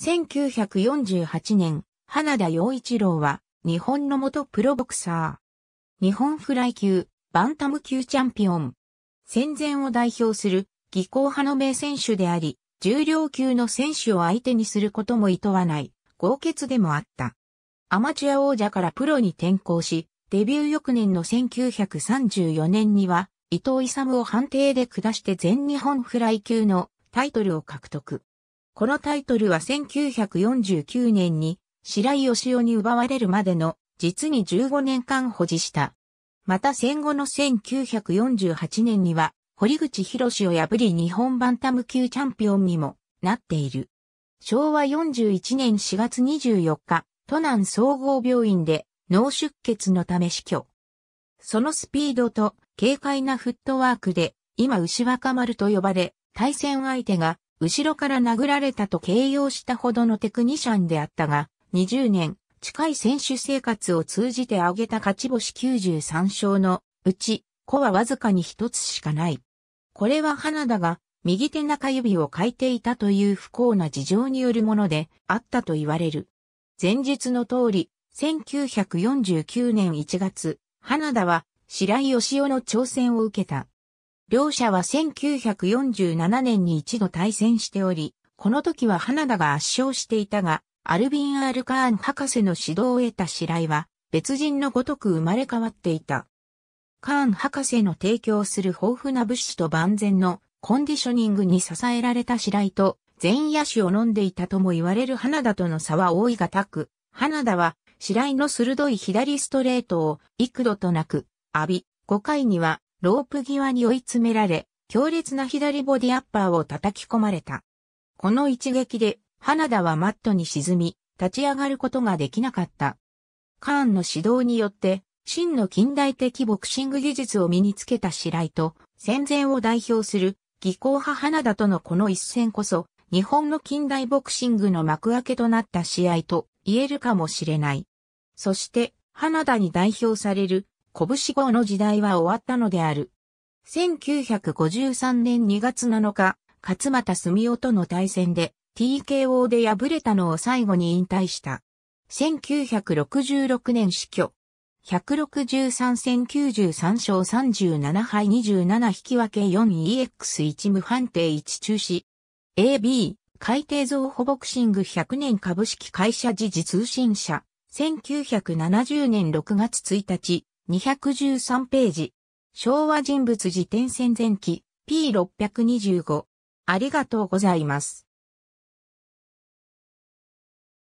1948年、花田洋一郎は日本の元プロボクサー。日本フライ級、バンタム級チャンピオン。戦前を代表する技巧派の名選手であり、重量級の選手を相手にすることも厭わない豪傑でもあった。アマチュア王者からプロに転向し、デビュー翌年の1934年には、伊藤勇を判定で下して全日本フライ級のタイトルを獲得。このタイトルは1949年に白井義雄に奪われるまでの実に15年間保持した。また戦後の1948年には堀口博士を破り日本バンタム級チャンピオンにもなっている。昭和41年4月24日、都南総合病院で脳出血のため死去。そのスピードと軽快なフットワークで、今牛若丸と呼ばれ、対戦相手が後ろから殴られたと形容したほどのテクニシャンであったが、20年近い選手生活を通じて挙げた勝ち星93勝のうち、子はわずかに一つしかない。これは花田が右手中指を書いていたという不幸な事情によるものであったと言われる。前述の通り、1949年1月、花田は白井義雄の挑戦を受けた。両者は1947年に一度対戦しており、この時は花田が圧勝していたが、アルビン・アルカーン博士の指導を得た白井は、別人のごとく生まれ変わっていた。カーン博士の提供する豊富な物資と万全のコンディショニングに支えられた白井と全野手を飲んでいたとも言われる花田との差は多いがたく、花田は白井の鋭い左ストレートを幾度となく浴び、5回にはロープ際に追い詰められ、強烈な左ボディアッパーを叩き込まれた。この一撃で花田はマットに沈み、立ち上がることができなかった。カーンの指導によって真の近代的ボクシング技術を身につけた白井と、戦前を代表する、技巧派花田とのこの一戦こそ、日本の近代ボクシングの幕開けとなった試合と言えるかもしれない。そして、花田に代表される、拳号の時代は終わったのである。1953年2月7日、勝又澄夫との対戦で TKO で敗れたのを最後に引退した。1966年死去。163戦93勝37敗27引き分け 4EX1 無判定1中止。AB、海底造保ボクシング100年株式会社時事通信社。1970年6月1日、213ページ。昭和人物辞典戦前期 P625。ありがとうございます。